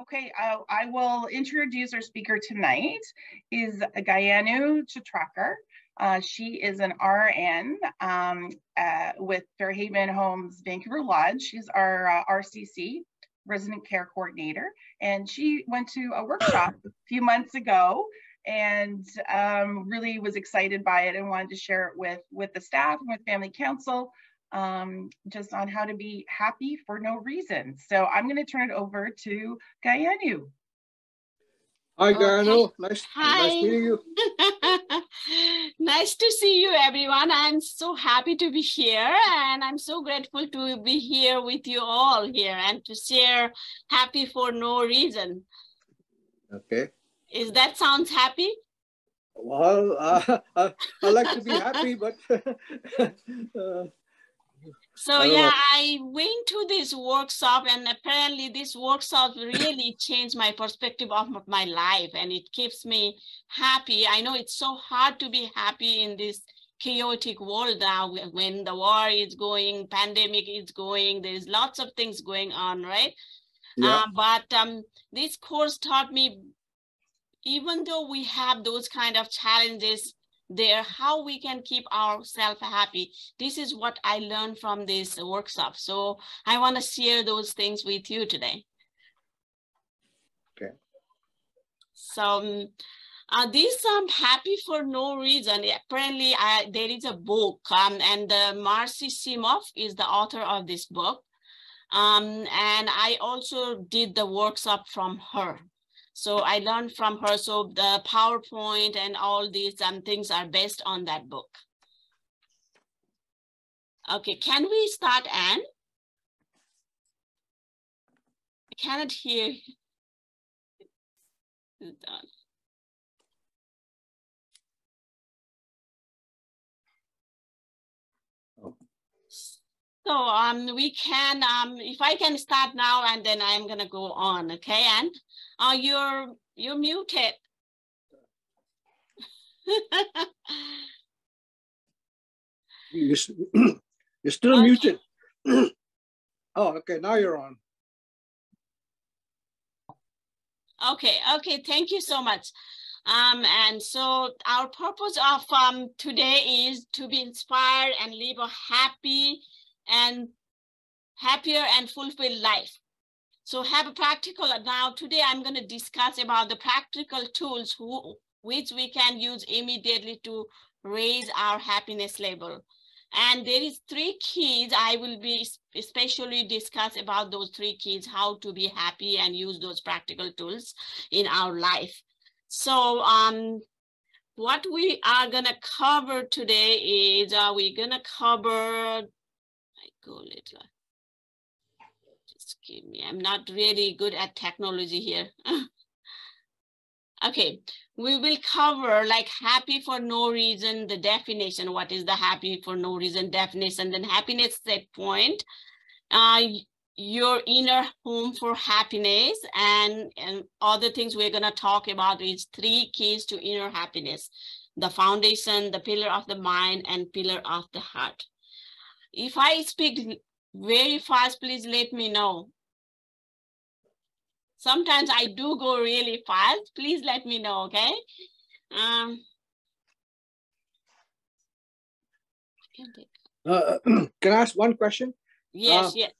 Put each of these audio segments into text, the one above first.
Okay, uh, I will introduce our speaker tonight is Gyanu Chitrakar. Uh, she is an RN um, uh, with Fair Haven Homes Vancouver Lodge. She's our uh, RCC, Resident Care Coordinator, and she went to a workshop a few months ago and um, really was excited by it and wanted to share it with, with the staff and with Family Council um, just on how to be happy for no reason. So I'm going to turn it over to Gyanu. Hi, Gyanu. Nice, Hi. nice meeting you. nice to see you, everyone. I'm so happy to be here, and I'm so grateful to be here with you all here and to share happy for no reason. Okay. Is that sounds happy? Well, uh, I, I like to be happy, but uh, So I yeah, know. I went to this workshop and apparently this workshop really changed my perspective of my life and it keeps me happy. I know it's so hard to be happy in this chaotic world now when the war is going, pandemic is going, there's lots of things going on, right? yeah, Uh, but um, this course taught me, even though we have those kind of challenges there, how we can keep ourselves happy. This is what I learned from this workshop. So I want to share those things with you today. Okay. So um, uh, this I'm happy for no reason. Apparently, I, there is a book, um, and uh, Marci Shimoff is the author of this book. Um, and I also did the workshop from her. So I learned from her. So the PowerPoint and all these um, things are based on that book. Okay, can we start, Anne? I cannot hear. So um, we can, um, if I can start now and then I'm gonna go on, okay? And uh, you're, you're muted. you, s- you're still Okay. muted. oh, okay. Now you're on. Okay, okay, thank you so much. Um, and so our purpose of um, today is to be inspired and live a happy and happier and fulfilled life. So have a practical, now today I'm gonna discuss about the practical tools who, which we can use immediately to raise our happiness level. And there is three keys I will be especially discuss about those three keys, how to be happy and use those practical tools in our life. So um, what we are gonna cover today is uh, we're gonna cover, I go little. Me, I'm not really good at technology here. Okay, we will cover like happy for no reason, the definition, what is the happy for no reason definition, then happiness set point, uh, your inner home for happiness and, and other things we're gonna talk about is three keys to inner happiness, the foundation, the pillar of the mind and pillar of the heart. If I speak very fast, please let me know. Sometimes I do go really fast. Please let me know, okay? Um, can Uh, can I ask one question? yes, Uh, yes.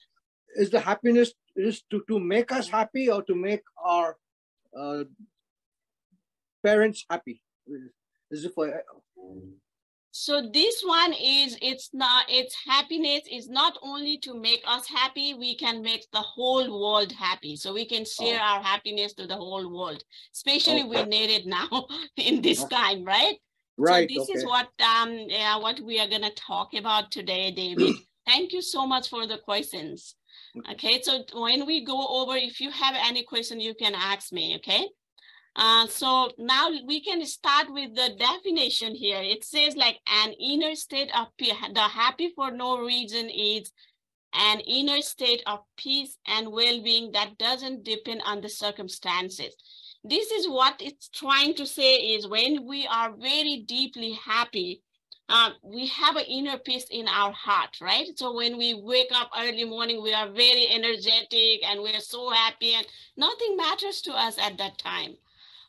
Is the happiness is to, to make us happy or to make our uh, parents happy? Is it for So this one is, it's not, it's happiness is not only to make us happy, we can make the whole world happy. So we can share Oh. our happiness to the whole world, especially we need it now in this time, right? right? So this is what um yeah, what we are gonna talk about today, David. Thank you so much for the questions. Okay. Okay, so when we go over, if you have any question, you can ask me, okay? Uh, so now we can start with the definition here. It says like an inner state of. The happy for no reason is an inner state of peace and well-being that doesn't depend on the circumstances. This is what it's trying to say is when we are very deeply happy, um, we have an inner peace in our heart, right? So when we wake up early morning, we are very energetic and we're so happy and nothing matters to us at that time.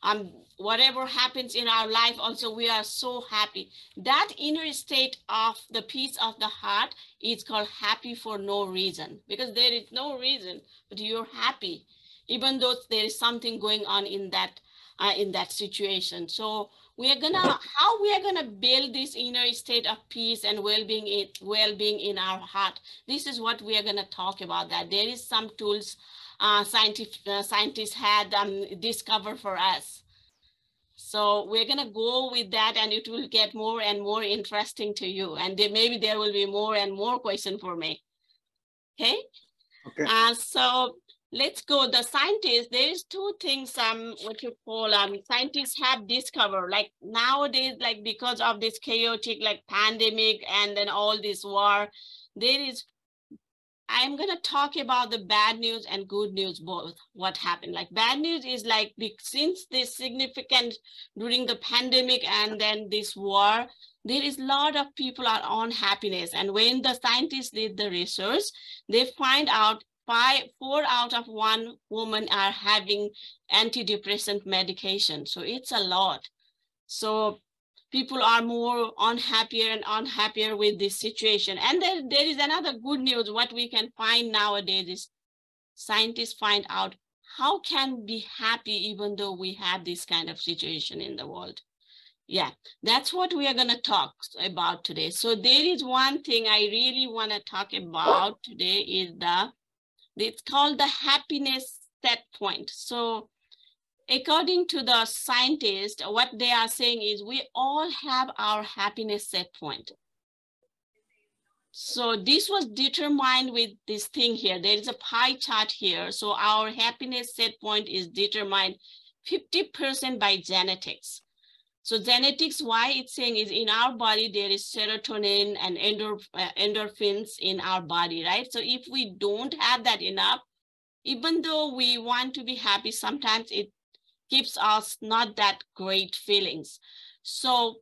Um, whatever happens in our life, also we are so happy. That inner state of the peace of the heart is called happy for no reason because there is no reason, but you're happy, even though there is something going on in that uh, in that situation. So we are gonna how we are gonna build this inner state of peace and well-being in well-being in our heart this is what we are gonna talk about that there is some tools uh, scientific uh, scientists had um, discovered for us. So we're gonna go with that and it will get more and more interesting to you. And maybe there will be more and more question for me. Okay? Okay. Uh, so let's go. The scientists, there is two things, um, what you call, um, scientists have discovered, like nowadays, like because of this chaotic, like pandemic and then all this war, there is, I'm gonna talk about the bad news and good news, both what happened. Like bad news is like, since this significant during the pandemic and then this war, there is a lot of people are on happiness. And when the scientists did the research, they find out five, four out of one woman are having antidepressant medication. So it's a lot. So people are more unhappier and unhappier with this situation. And then there is another good news. What we can find nowadays is scientists find out how can be happy even though we have this kind of situation in the world. Yeah, that's what we are going to talk about today. So there is one thing I really want to talk about today is the it's called the happiness set point. So according to the scientists, what they are saying is we all have our happiness set point. So this was determined with this thing here. There is a pie chart here. So our happiness set point is determined 50% by genetics. So genetics, why it's saying is in our body, there is serotonin and uh, endorphins in our body, right? So if we don't have that enough, even though we want to be happy, sometimes it gives us not that great feelings. So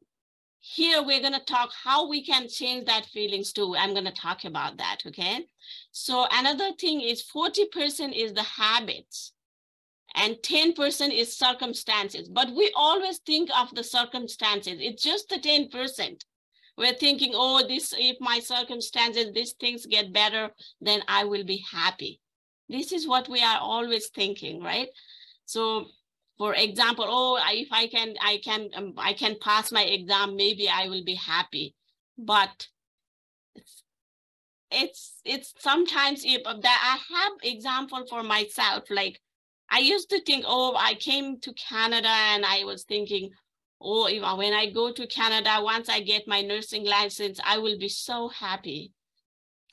here we're going to talk how we can change that feelings too. I'm going to talk about that, okay? So another thing is 40% is the habits and 10% is circumstances. But we always think of the circumstances. It's just the 10%. We're thinking, oh, this if my circumstances, these things get better, then I will be happy. This is what we are always thinking, right? So for example, oh, if I can, I can, um, I can pass my exam, maybe I will be happy. But it's, it's, it's sometimes if that I have example for myself, like I used to think, oh, I came to Canada and I was thinking, oh, when I go to Canada, once I get my nursing license, I will be so happy.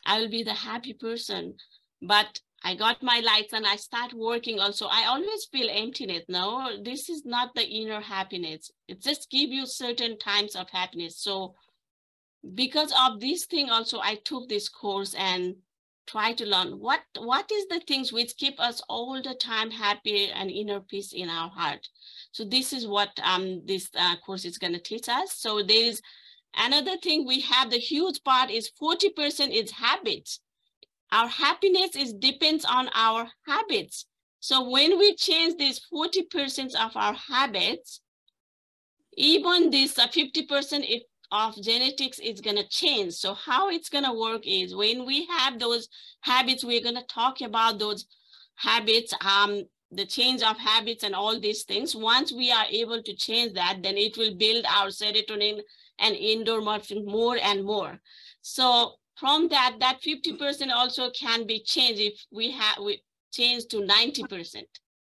I will be the happy person. But I got my lights and I start working also. I always feel emptiness. No, this is not the inner happiness. It just give you certain times of happiness. So because of this thing also, I took this course and try to learn what what is the things which keep us all the time happy and inner peace in our heart so this is what um this uh, course is going to teach us so there is another thing we have the huge part is 40 percent is habits our happiness is depends on our habits so when we change this 40 percent of our habits even this uh, 50 percent it of genetics is going to change. So how it's going to work is when we have those habits, we're going to talk about those habits, um, the change of habits and all these things. Once we are able to change that, then it will build our serotonin and endorphin more and more. So from that, that 50% also can be changed if we have we change to 90%.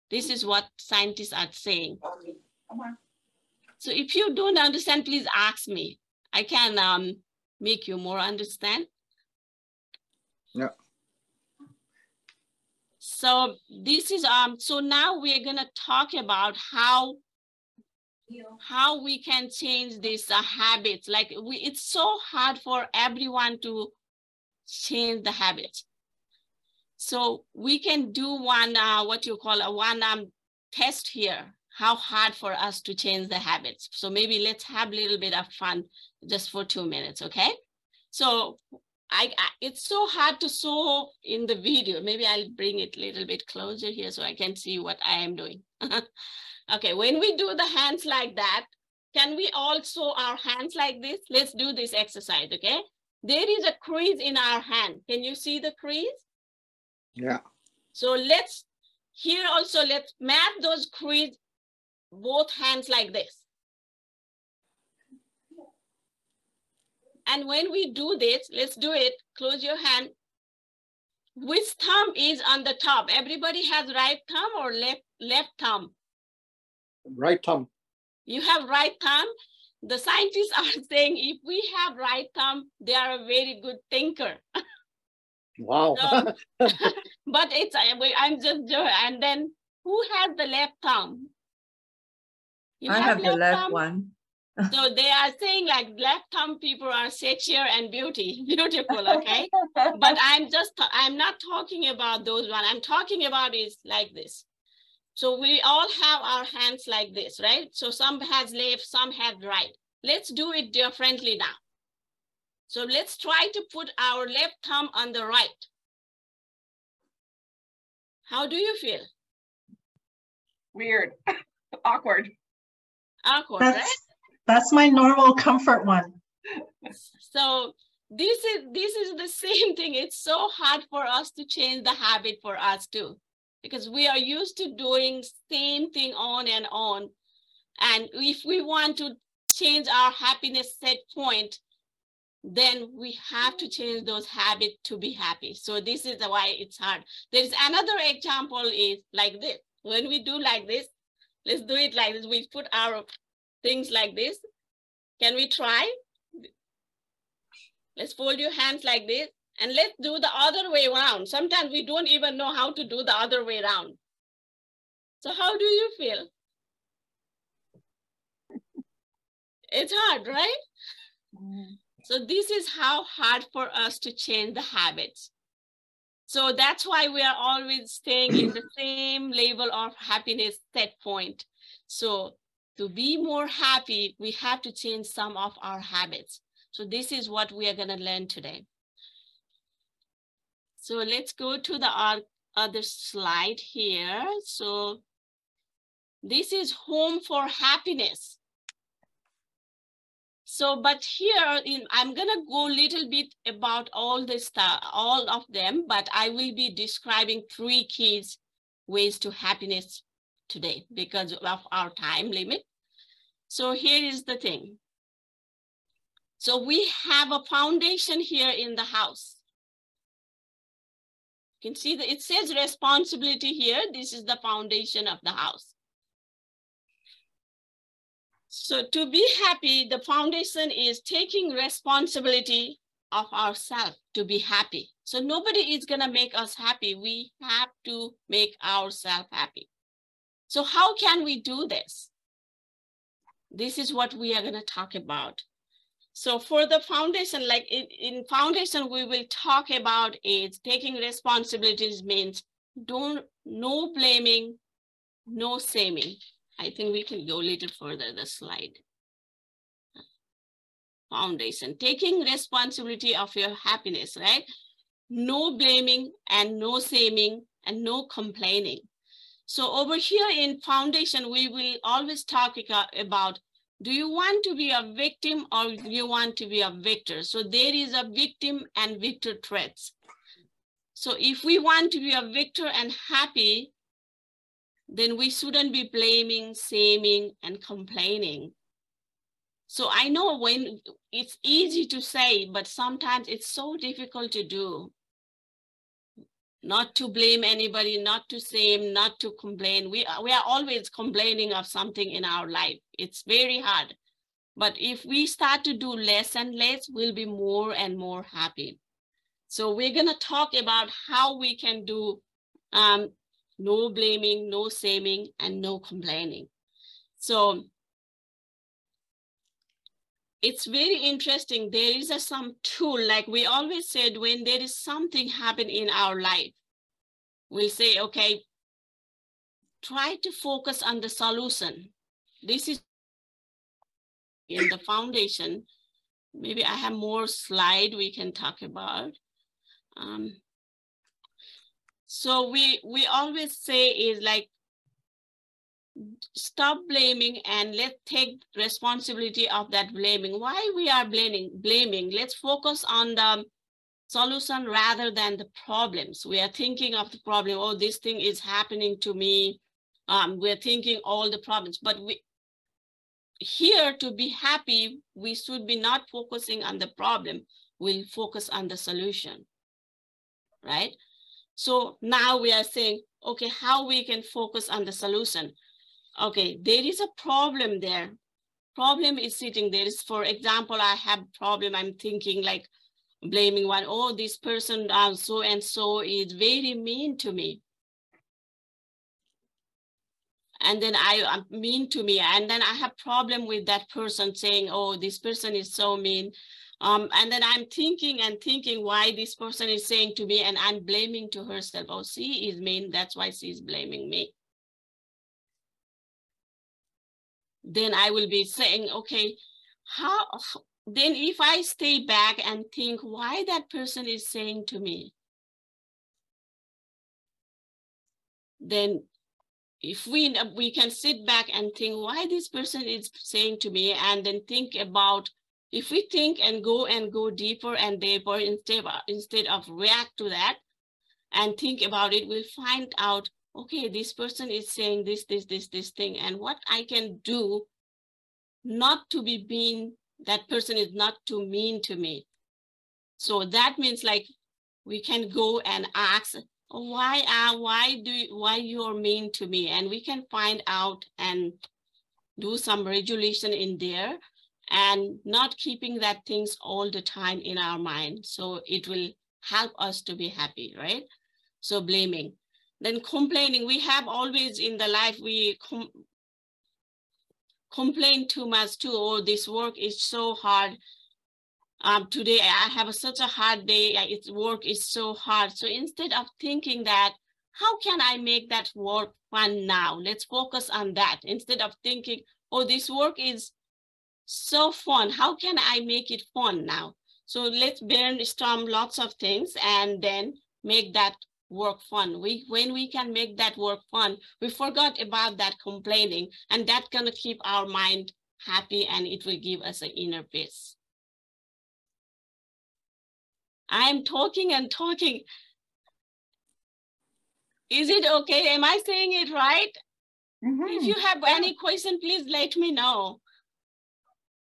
This is what scientists are saying. So if you don't understand, please ask me. I can um, make you more understand. Yeah. So this is um. So now we're gonna talk about how how we can change these uh, habits. Like we, it's so hard for everyone to change the habits. So we can do one uh, what you call a one um test here. how hard for us to change the habits. So maybe let's have a little bit of fun just for two minutes, okay? So I, I, it's so hard to show in the video. Maybe I'll bring it a little bit closer here so I can see what I am doing. okay, when we do the hands like that, can we also our hands like this? Let's do this exercise, okay? There is a crease in our hand. Can you see the crease? Yeah. So let's, here also, let's map those crease, both hands like this. And when we do this, let's do it, close your hand. Which thumb is on the top? Everybody has right thumb or left, left thumb? Right thumb. You have right thumb. The scientists are saying if we have right thumb, they are a very good thinker. Wow. So, but it's, I'm just doing, and then who has the left thumb? You I have, have the left thumb? one. so they are saying like left thumb people are sexier and beauty, beautiful, okay? but I'm just, I'm not talking about those one. I'm talking about is like this. So we all have our hands like this, right? So some has left, some have right. Let's do it differently now. So let's try to put our left thumb on the right. How do you feel? Weird, awkward. Awkward, that's, right? That's my normal comfort one. So this is this is the same thing. It's so hard for us to change the habit for us too because we are used to doing same thing on and on. And if we want to change our happiness set point, then we have to change those habits to be happy. So this is why it's hard. There is another example is like this. When we do like this, let's do it like this. We put our things like this. Can we try? Let's fold your hands like this. And let's do the other way around. Sometimes we don't even know how to do the other way around. So how do you feel? it's hard, right? Mm. So this is how hard for us to change the habits. So that's why we are always staying in the same level of happiness set point. So to be more happy, we have to change some of our habits. So this is what we are gonna learn today. So let's go to the other slide here. So this is home for happiness. So, but here in, I'm gonna go a little bit about all the stuff, all of them, but I will be describing three keys ways to happiness today because of our time limit. So here is the thing. So we have a foundation here in the house. You can see that it says responsibility here. This is the foundation of the house. So to be happy, the foundation is taking responsibility of ourselves to be happy. So nobody is gonna make us happy. We have to make ourselves happy. So how can we do this? This is what we are gonna talk about. So for the foundation, like in, in foundation, we will talk about is taking responsibilities means don't no blaming, no shaming. I think we can go a little further the slide. Foundation, taking responsibility of your happiness, right? No blaming and no shaming and no complaining. So over here in foundation, we will always talk about do you want to be a victim or do you want to be a victor? So there is a victim and victor traits. So if we want to be a victor and happy, then we shouldn't be blaming, shaming, and complaining. So I know when it's easy to say, but sometimes it's so difficult to do not to blame anybody, not to shame, not to complain. We, we are always complaining of something in our life. It's very hard. But if we start to do less and less, we'll be more and more happy. So we're gonna talk about how we can do um, no blaming, no shaming, and no complaining. So it's very interesting. There is a, some tool, like we always said, when there is something happen in our life, we'll say, okay, try to focus on the solution. This is in the foundation. Maybe I have more slide we can talk about. Um, so we we always say is like stop blaming and let's take responsibility of that blaming. Why we are blaming? Blaming. Let's focus on the solution rather than the problems. We are thinking of the problem. Oh, this thing is happening to me. Um, we're thinking all the problems, but we here to be happy, we should be not focusing on the problem. We'll focus on the solution, right? So now we are saying, okay, how we can focus on the solution okay, there is a problem there. Problem is sitting there. Is, for example, I have problem, I'm thinking like blaming one, oh, this person uh, so and so is very mean to me. And then I am uh, mean to me. And then I have problem with that person saying, oh, this person is so mean. Um, and then I'm thinking and thinking why this person is saying to me and I'm blaming to herself. Oh, she is mean. That's why she's blaming me. Then I will be saying, okay, how, then if I stay back and think why that person is saying to me, then if we we can sit back and think why this person is saying to me and then think about if we think and go and go deeper and deeper instead of, instead of react to that and think about it we'll find out okay, this person is saying this, this, this, this thing, and what I can do not to be mean, that person is not too mean to me. So that means like we can go and ask, why uh, why do you, why you're mean to me? And we can find out and do some regulation in there and not keeping that things all the time in our mind. So it will help us to be happy, right? So blaming. Then complaining, we have always in the life, we com complain too much too. Oh, this work is so hard. Um, today I have such a hard day. It's work is so hard. So instead of thinking that, how can I make that work fun now? Let's focus on that instead of thinking, oh, this work is so fun. How can I make it fun now? So let's brainstorm lots of things and then make that work fun. We when we can make that work fun, we forgot about that complaining, and that's gonna keep our mind happy and it will give us an inner peace. I'm talking and talking. Is it okay? Am I saying it right? Mm -hmm. If you have any question, please let me know.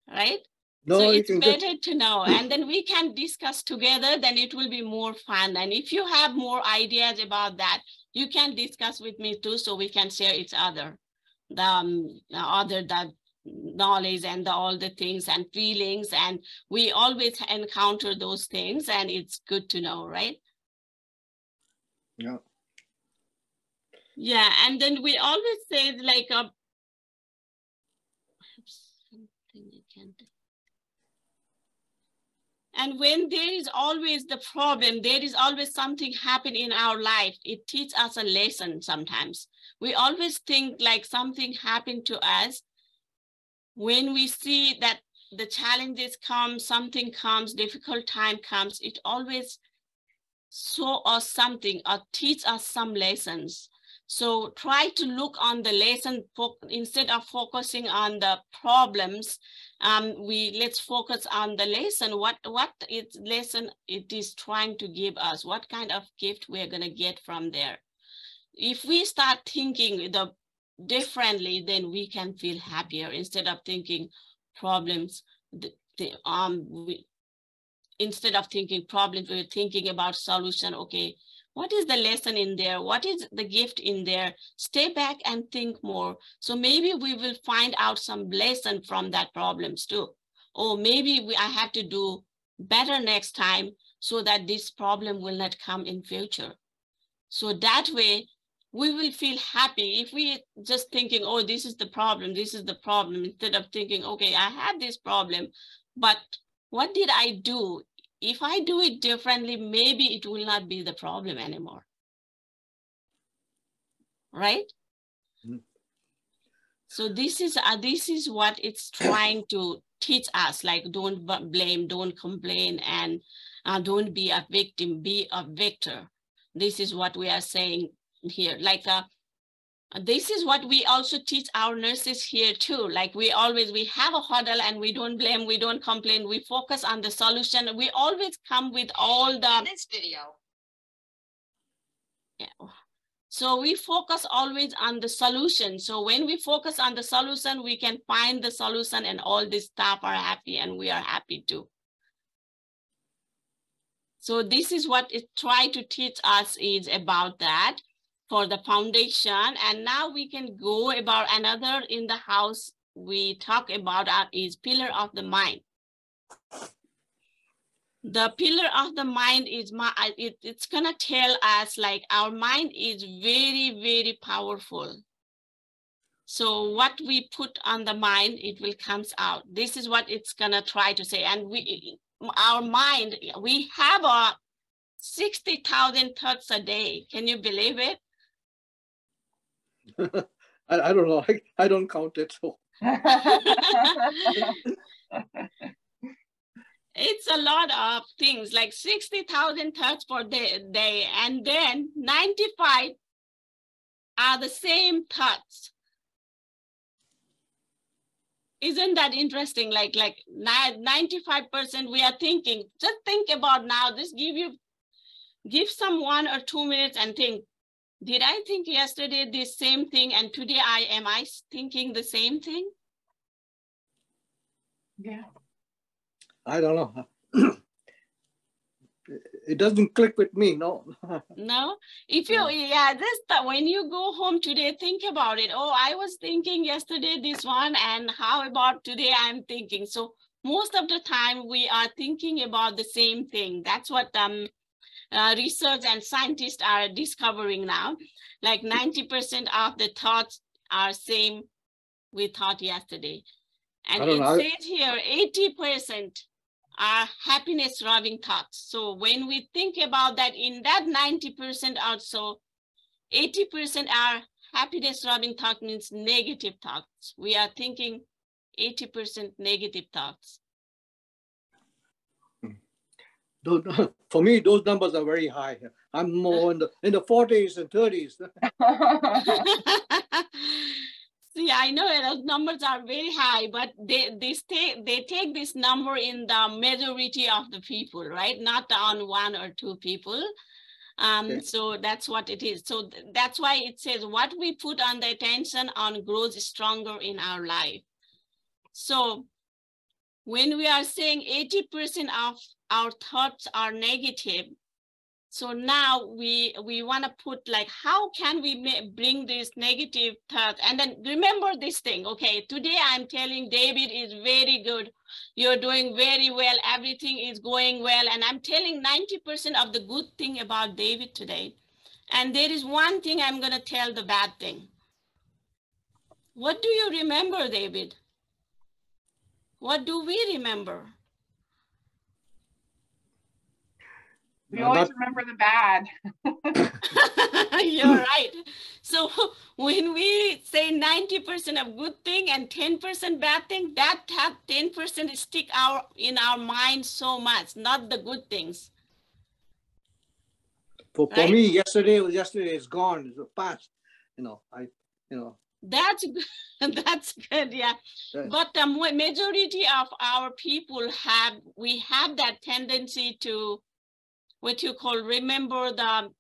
Right? No, so it's better to know. And then we can discuss together, then it will be more fun. And if you have more ideas about that, you can discuss with me too, so we can share each other, the, um, the other that knowledge and the, all the things and feelings. And we always encounter those things and it's good to know, right? Yeah. Yeah, and then we always say like a, uh, something I can't and when there is always the problem, there is always something happen in our life. It teaches us a lesson sometimes. We always think like something happened to us. When we see that the challenges come, something comes, difficult time comes, it always show us something or teach us some lessons. So try to look on the lesson instead of focusing on the problems. Um, we let's focus on the lesson. What what its lesson it is trying to give us? What kind of gift we're gonna get from there? If we start thinking the differently, then we can feel happier instead of thinking problems. The, the, um, we, instead of thinking problems, we're thinking about solution. Okay, what is the lesson in there? What is the gift in there? Stay back and think more. So maybe we will find out some lesson from that problems too. Or maybe we, I have to do better next time so that this problem will not come in future. So that way we will feel happy if we just thinking, oh, this is the problem, this is the problem, instead of thinking, okay, I had this problem, but what did I do if I do it differently, maybe it will not be the problem anymore. Right? Mm. So this is uh, this is what it's trying to teach us. Like don't blame, don't complain, and uh, don't be a victim, be a victor. This is what we are saying here. Like uh, this is what we also teach our nurses here too. Like we always, we have a huddle and we don't blame, we don't complain, we focus on the solution. We always come with all the- This video. Yeah. So we focus always on the solution. So when we focus on the solution, we can find the solution and all this staff are happy and we are happy too. So this is what it try to teach us is about that for the foundation. And now we can go about another in the house we talk about is pillar of the mind. The pillar of the mind is my, it, it's gonna tell us like our mind is very, very powerful. So what we put on the mind, it will comes out. This is what it's gonna try to say. And we, our mind, we have a 60,000 thoughts a day. Can you believe it? I, I don't know. I, I don't count it. So. it's a lot of things like 60,000 thoughts per day, day and then 95 are the same thoughts isn't that interesting like like 95% we are thinking just think about now just give you give some one or two minutes and think did i think yesterday the same thing and today i am i thinking the same thing? Yeah. I don't know. It doesn't click with me no. No? If you yeah. this when you go home today think about it. Oh i was thinking yesterday this one and how about today i'm thinking? So most of the time we are thinking about the same thing. That's what um uh, research and scientists are discovering now like 90% of the thoughts are same we thought yesterday and it know. says here 80% are happiness robbing thoughts. So when we think about that, in that 90% also, 80% are happiness robbing thoughts means negative thoughts. We are thinking 80% negative thoughts. Those, for me, those numbers are very high. I'm more in the in the 40s and 30s. See, I know those numbers are very high, but they they stay they take this number in the majority of the people, right? Not on one or two people. Um, okay. So that's what it is. So th that's why it says what we put on the attention on grows stronger in our life. So when we are saying 80% of our thoughts are negative, so now we we want to put like how can we bring this negative thought? And then remember this thing okay? Today i'm telling david is very good. You're doing very well. Everything is going well. And i'm telling 90% of the good thing about david today. And there is one thing i'm going to tell the bad thing. What do you remember david? What do we remember We always that... remember the bad. You're right. So when we say 90% of good thing and 10% bad thing, that 10% stick our in our mind so much, not the good things. For, for right? me, yesterday was yesterday. It's gone. It's past. You know, I, you know. That's good. That's good. Yeah. But the majority of our people have we have that tendency to what you call remember the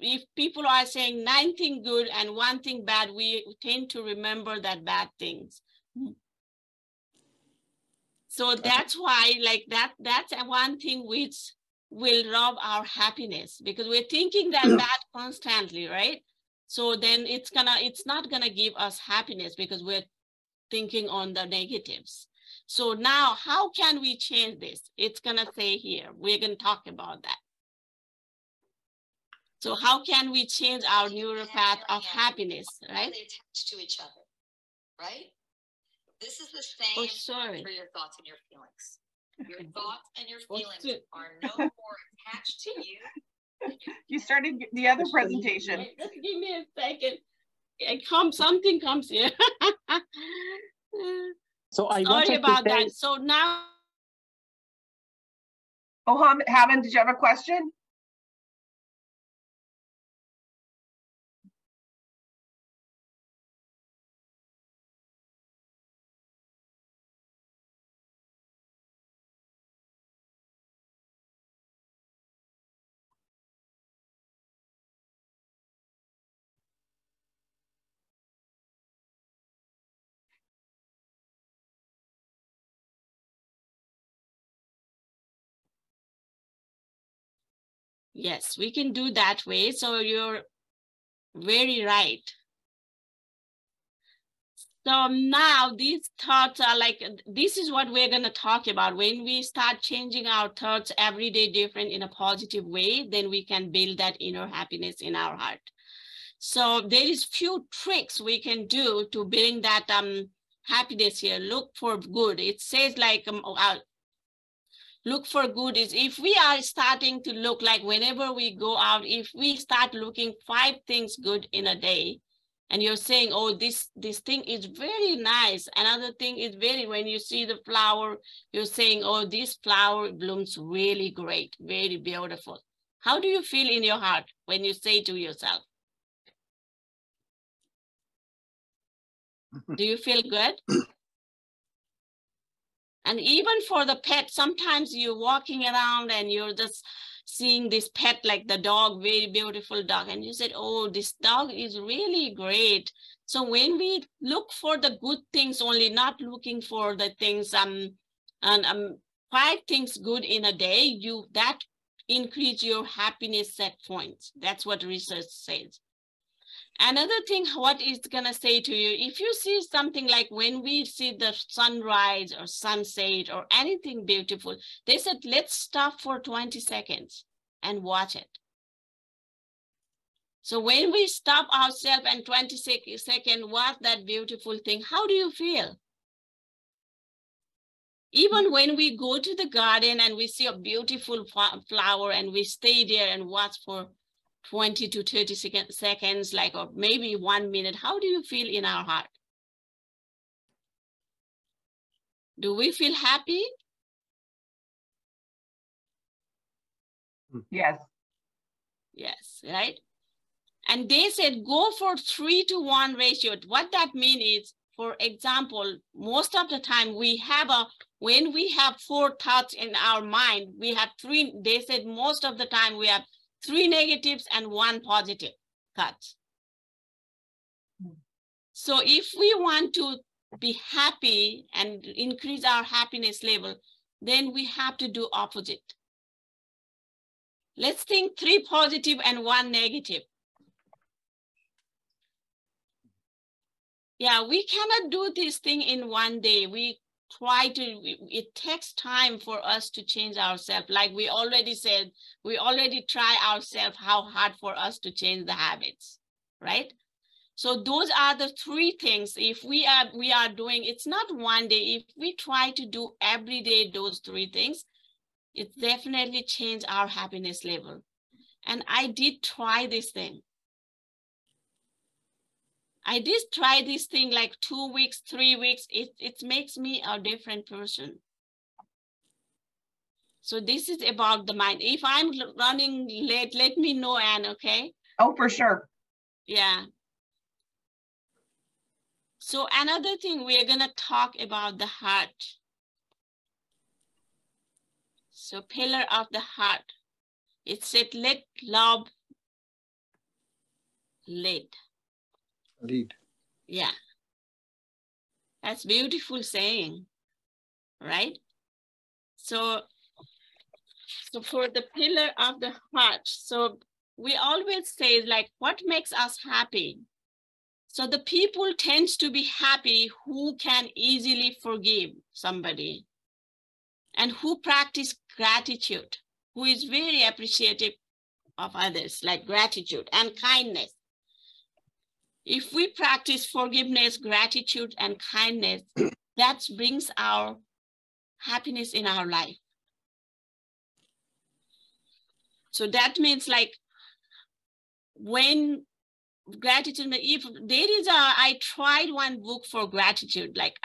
if people are saying nine things good and one thing bad, we tend to remember that bad things. Mm-hmm. So that's why like that, that's one thing which will rob our happiness because we're thinking that mm-hmm. bad constantly, right? So then it's gonna, it's not gonna give us happiness because we're thinking on the negatives. So now how can we change this? It's gonna say here, we're gonna talk about that. So how can we change our neuropath of happiness, right? They attach to each other, right? This is the oh, same oh, sorry. for your thoughts and your feelings. Your thoughts and your oh, feelings are no more attached to you. You started the other presentation. Just give me a second. it comes something comes here. So I sorry about that. So now. Oh, Haven, did you have a question? Yes, we can do that way. So you're very right. So now these thoughts are like, this is what we're going to talk about. When we start changing our thoughts every day different in a positive way, then we can build that inner happiness in our heart. So there is few tricks we can do to bring that um, happiness here. Look for good. It says like, um, uh, look for good is if we are starting to look like whenever we go out, if we start looking five things good in a day, and you're saying, oh, this, this thing is very nice. Another thing is very, when you see the flower, you're saying, oh, this flower blooms really great, very beautiful. How do you feel in your heart when you say to yourself? do you feel good? And even for the pet, sometimes you're walking around and you're just seeing this pet like the dog, very beautiful dog. And you said, oh, this dog is really great. So when we look for the good things only, not looking for the things, um, and um, five things good in a day, you that increase your happiness set points. That's what research says. Another thing, what is gonna say to you, if you see something like when we see the sunrise or sunset or anything beautiful, they said, let's stop for 20 seconds and watch it. So when we stop ourselves and 20 seconds watch that beautiful thing, how do you feel? Even hmm. when we go to the garden and we see a beautiful flower and we stay there and watch for 20 to 30 second, seconds, like or maybe one minute, how do you feel in our heart? Do we feel happy? Hmm. Yes. Yes, right? And they said go for three to one ratio. What that means is, for example, most of the time we have a, when we have four thoughts in our mind, we have three, they said most of the time we have three negatives and one positive cut. So if we want to be happy and increase our happiness level, then we have to do opposite. Let's think three positive and one negative. Yeah, we cannot do this thing in one day. We try to it takes time for us to change ourselves. Like we already said we already try ourselves how hard for us to change the habits right? So those are the three things. If we are we are doing it's not one day. If we try to do every day those three things it definitely change our happiness level. And i did try this thing I did try this thing like two weeks, three weeks. It, it makes me a different person. So this is about the mind. If I'm running late, let me know, Anne, okay? Oh, for sure. Yeah. So another thing, we're gonna talk about the heart. So pillar of the heart. It said, let love lead lead. Yeah. That's beautiful saying, right? So, so for the pillar of the heart, so we always say like, what makes us happy? So the people tends to be happy who can easily forgive somebody and who practice gratitude, who is very appreciative of others, like gratitude and kindness. If we practice forgiveness, gratitude, and kindness, that brings our happiness in our life. So that means like when gratitude, if there is a, I tried one book for gratitude, like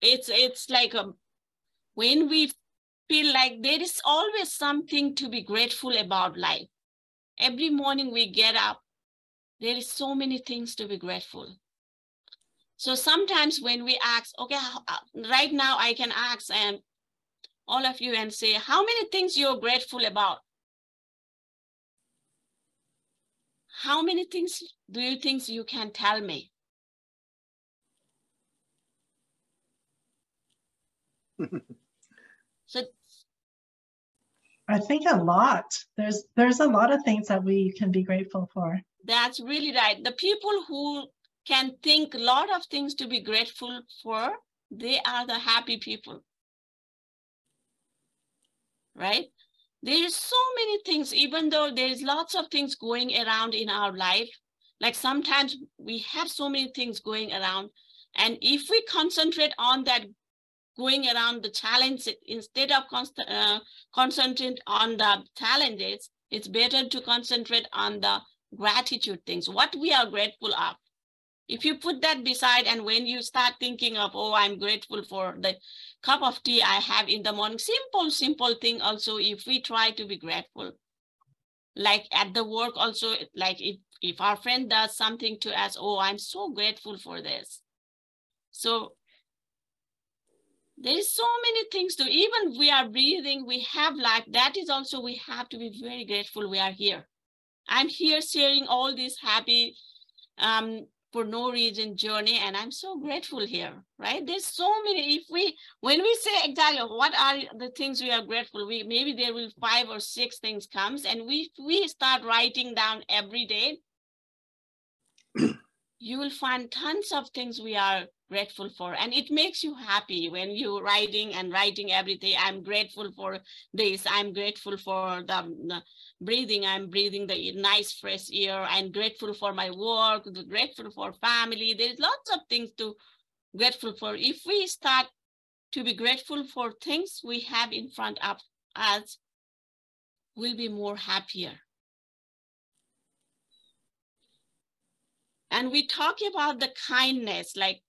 it's, it's like a, um, when we feel like there is always something to be grateful about life. Every morning we get up, there is so many things to be grateful. So sometimes when we ask, okay, uh, right now I can ask and all of you and say, how many things you're grateful about? How many things do you think you can tell me? so I think a lot. There's there's a lot of things that we can be grateful for. That's really right. The people who can think a lot of things to be grateful for, they are the happy people. Right? There's so many things, even though there's lots of things going around in our life. Like sometimes we have so many things going around. And if we concentrate on that going around the challenge instead of const- uh, concentrate on the challenges, it's better to concentrate on the gratitude things, what we are grateful of. If you put that beside and when you start thinking of, oh, I'm grateful for the cup of tea I have in the morning, simple, simple thing also, if we try to be grateful. Like at the work also, like if, if our friend does something to us, oh, I'm so grateful for this. So there is so many things to, even we are breathing, we have life, that is also, we have to be very grateful we are here. I'm here sharing all this happy um, for no reason journey and i'm so grateful here right? There's so many if we when we say exactly what are the things we are grateful we maybe there will five or six things comes and we we start writing down every day you will find tons of things we are grateful for. And it makes you happy when you writing and writing everything i'm grateful for this. I'm grateful for the, the breathing. I'm breathing the nice fresh air. I'm grateful for my work. Grateful for family. There's lots of things to grateful for. If we start to be grateful for things we have in front of us we'll be more happier. And we talk about the kindness like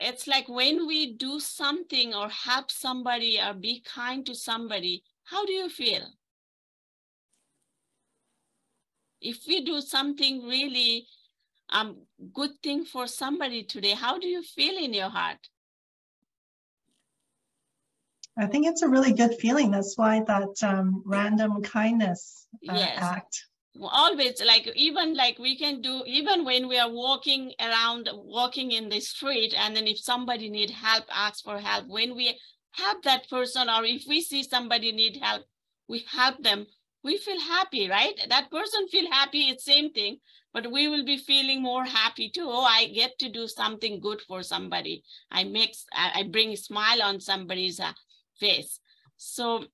it's like when we do something or help somebody or be kind to somebody, how do you feel? If we do something really um, good thing for somebody today, how do you feel in your heart? I think it's a really good feeling. That's why that um, random kindness uh, yes. act always like even like we can do even when we are walking around walking in the street and then if somebody need help ask for help. When we help that person or if we see somebody need help we help them. We feel happy right? That person feel happy it's same thing but we will be feeling more happy too. Oh i get to do something good for somebody. I make i bring a smile on somebody's uh, face. So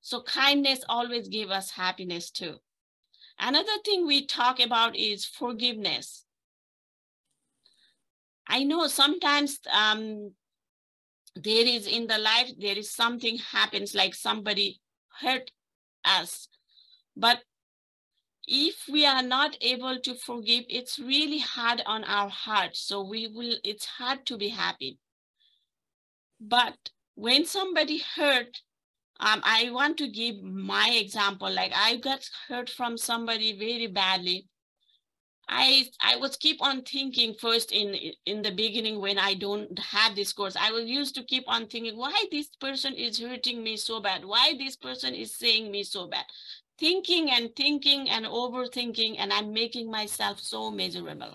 so kindness always give us happiness too Another thing we talk about is forgiveness. I know sometimes um, there is in the life, there is something happens like somebody hurt us. But if we are not able to forgive, it's really hard on our heart. So we will, it's hard to be happy. But when somebody hurt um, I want to give my example. Like I got hurt from somebody very badly. I I was keep on thinking first in in the beginning when I don't have this course. I was used to keep on thinking why this person is hurting me so bad. Why this person is saying me so bad. Thinking and thinking and overthinking, and I'm making myself so miserable.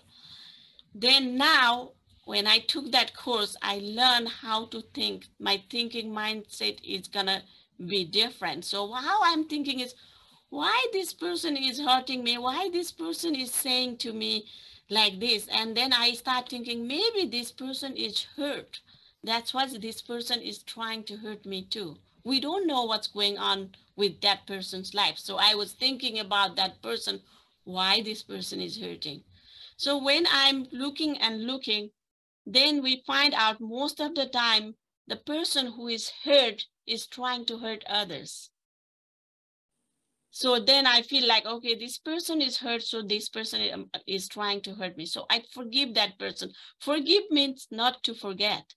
Then now when I took that course, I learned how to think. My thinking mindset is gonna be different. So how I'm thinking is, why this person is hurting me? Why this person is saying to me like this? And then I start thinking, maybe this person is hurt. That's why this person is trying to hurt me too. We don't know what's going on with that person's life. So I was thinking about that person, why this person is hurting. So when I'm looking and looking, then we find out most of the time the person who is hurt is trying to hurt others. So then I feel like, okay, this person is hurt, so this person um, is trying to hurt me. So I forgive that person. Forgive means not to forget.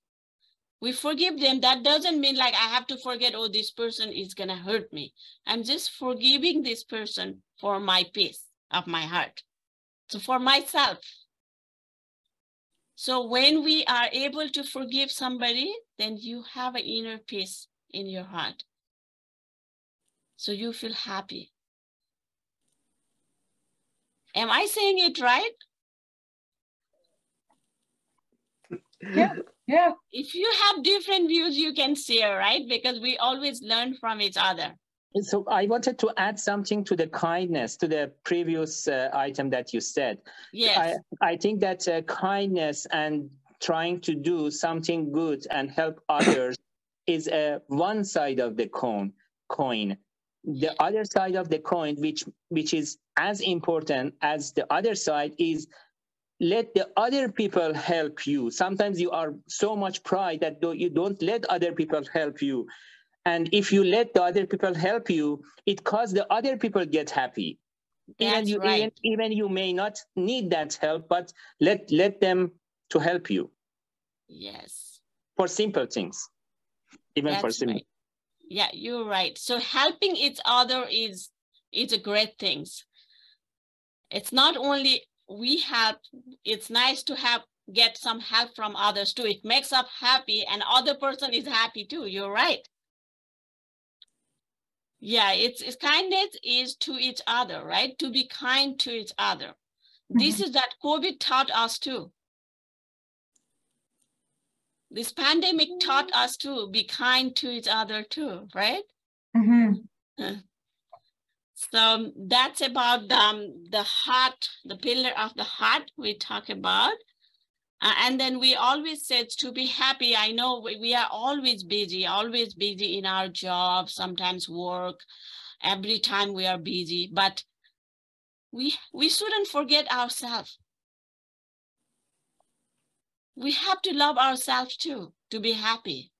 We forgive them. That doesn't mean like I have to forget, oh, this person is going to hurt me. I'm just forgiving this person for my peace of my heart. So for myself. So when we are able to forgive somebody, then you have an inner peace in your heart. So you feel happy. Am I saying it right? Yeah, yeah. If you have different views, you can share, right? Because we always learn from each other. So I wanted to add something to the kindness, to the previous uh, item that you said. Yes. I, I think that uh, kindness and trying to do something good and help others is uh, one side of the coin. Coin. The other side of the coin, which which is as important as the other side, is let the other people help you. Sometimes you are so much pride that you don't let other people help you. And if you let the other people help you, it causes the other people get happy. That's even you right. even, even you may not need that help, but let let them to help you. Yes. For simple things. Even That's for simple. Right. Yeah, you're right. So helping each other is is a great thing. It's not only we have, it's nice to have get some help from others too. It makes us happy and other person is happy too. You're right. Yeah, it's, it's kindness is to each other, right? To be kind to each other. Mm-hmm. This is that COVID taught us too. This pandemic taught us to be kind to each other too, right? Mm-hmm. So that's about um, the heart, the pillar of the heart we talk about. Uh, and then we always said to be happy. I know we, we are always busy, always busy in our job, sometimes work. Every time we are busy, but we we shouldn't forget ourselves. We have to love ourselves too to be happy.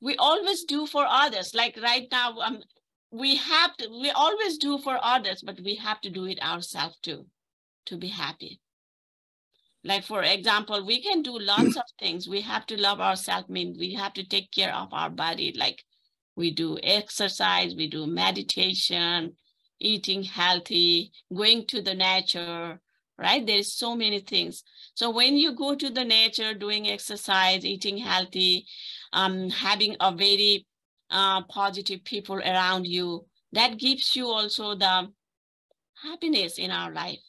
We always do for others. Like right now, um, we have to. We always do for others, but we have to do it ourselves too, to be happy. Like, for example, we can do lots of things. We have to love ourselves, mean we have to take care of our body. Like, we do exercise, we do meditation, eating healthy, going to the nature, right? There's so many things. So when you go to the nature, doing exercise, eating healthy, um, having a very uh, positive people around you, that gives you also the happiness in our life.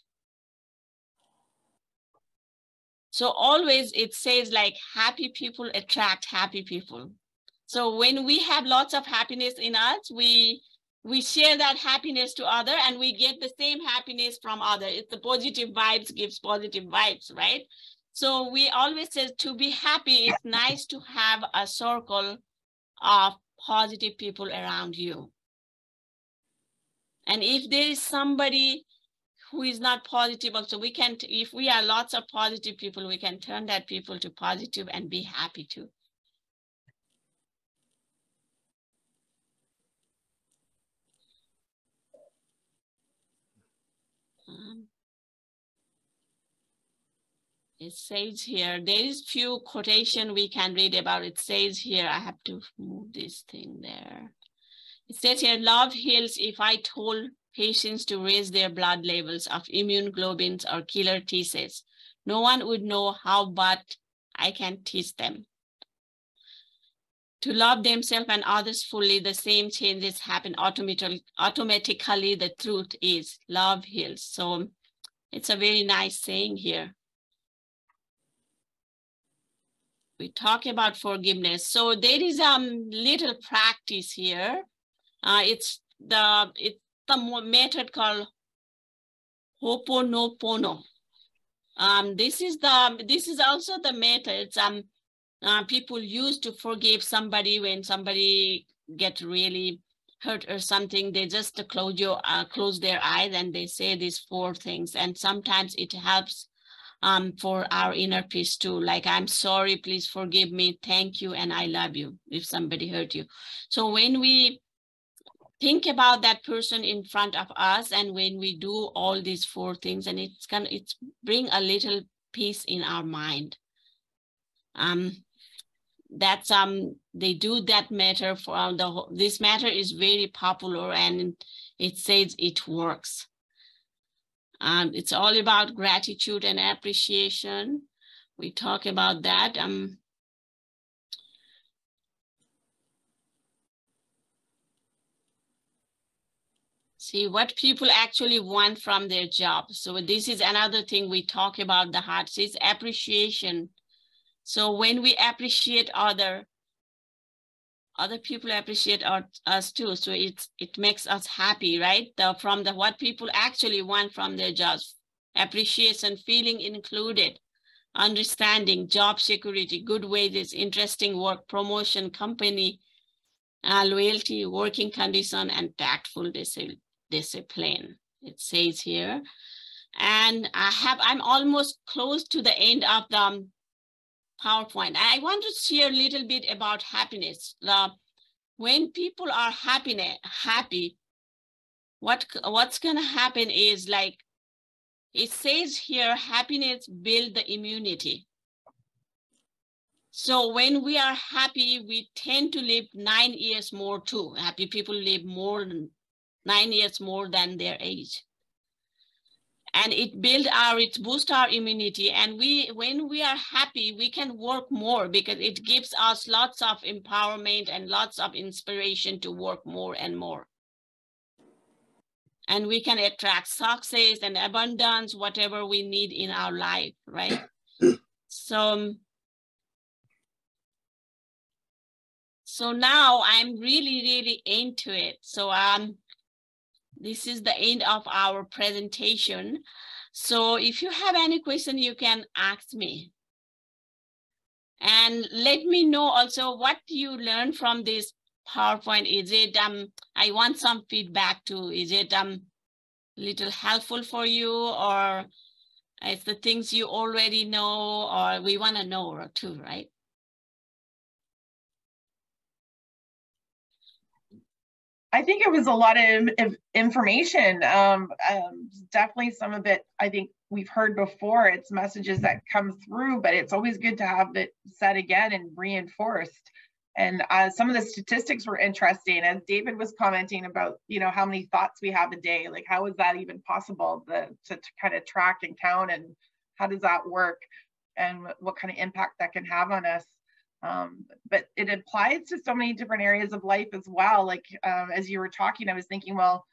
So always it says like happy people attract happy people. So when we have lots of happiness in us, we we share that happiness to other and we get the same happiness from other. It's the positive vibes gives positive vibes, right? So we always say to be happy, it's nice to have a circle of positive people around you. And if there is somebody who is not positive also we can if we are lots of positive people we can turn that people to positive and be happy too. Um, it says here there is few quotation we can read about. It says here i have to move this thing there. It says here love heals if i told patients to raise their blood levels of immune globins or killer T cells. No one would know how, but I can teach them. To love themselves and others fully, the same changes happen automatically. Automatically, the truth is love heals. So it's a very nice saying here. We talk about forgiveness. So there is a um, little practice here. Uh, it's the it the method called Ho'oponopono. Um, this is the this is also the method um, uh, people use to forgive somebody when somebody get really hurt or something. They just close your uh, close their eyes and they say these four things. And sometimes it helps um, for our inner peace too. Like I'm sorry, please forgive me, thank you, and I love you. If somebody hurt you, so when we think about that person in front of us and when we do all these four things and it's gonna it's bring a little peace in our mind. Um that's um they do that matter for the this matter is very popular and it says it works. Um it's all about gratitude and appreciation. We talk about that um see what people actually want from their job. So this is another thing we talk about the heart is appreciation. So when we appreciate other, other people appreciate our, us too. So it's it makes us happy, right? The, from the what people actually want from their jobs, appreciation, feeling included, understanding, job security, good wages, interesting work, promotion, company, uh, loyalty, working condition, and tactful discipline. It says here. And I have, I'm almost close to the end of the um, PowerPoint. I want to share a little bit about happiness. The, when people are happy, happy, what, what's gonna happen is like, it says here, happiness build the immunity. So when we are happy, we tend to live nine years more too. Happy people live more nine years more than their age. And it build our, it boost our immunity. And we, when we are happy, we can work more because it gives us lots of empowerment and lots of inspiration to work more and more. And we can attract success and abundance, whatever we need in our life, right? so, so now I'm really, really into it. So um, this is the end of our presentation. So if you have any question, you can ask me. And let me know also what you learned from this PowerPoint. Is it, um, I want some feedback too. Is it um, little helpful for you or it's the things you already know or we want to know too, right? I think it was a lot of, information. Um, um, definitely some of it, I think we've heard before. It's messages that come through, but it's always good to have it said again and reinforced. And uh, some of the statistics were interesting. As David was commenting about, you know, how many thoughts we have a day, like how is that even possible the, to, to kind of track and count and how does that work and what kind of impact that can have on us. Um, but it applies to so many different areas of life as well. Like um, as you were talking, I was thinking, well,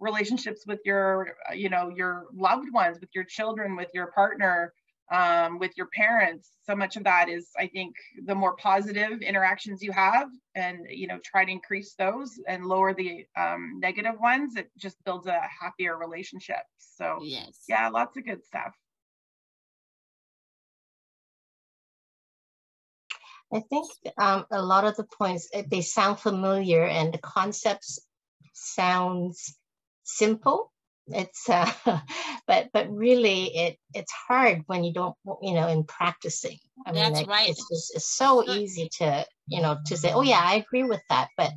relationships with your, uh, you know, your loved ones, with your children, with your partner, um, with your parents. So much of that is, I think, the more positive interactions you have, and you know, try to increase those and lower the um, negative ones. It just builds a happier relationship. So yes, yeah, lots of good stuff. I think um, a lot of the points, eh, they sound familiar and the concepts sounds simple. It's, uh, but, but really it, it's hard when you don't, you know, in practicing. I That's mean, like, right. It's just, it's so easy to, you know, to say, oh yeah, I agree with that. But